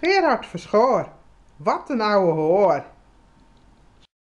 Gerard Verschoor. Wat een ouwe hoor.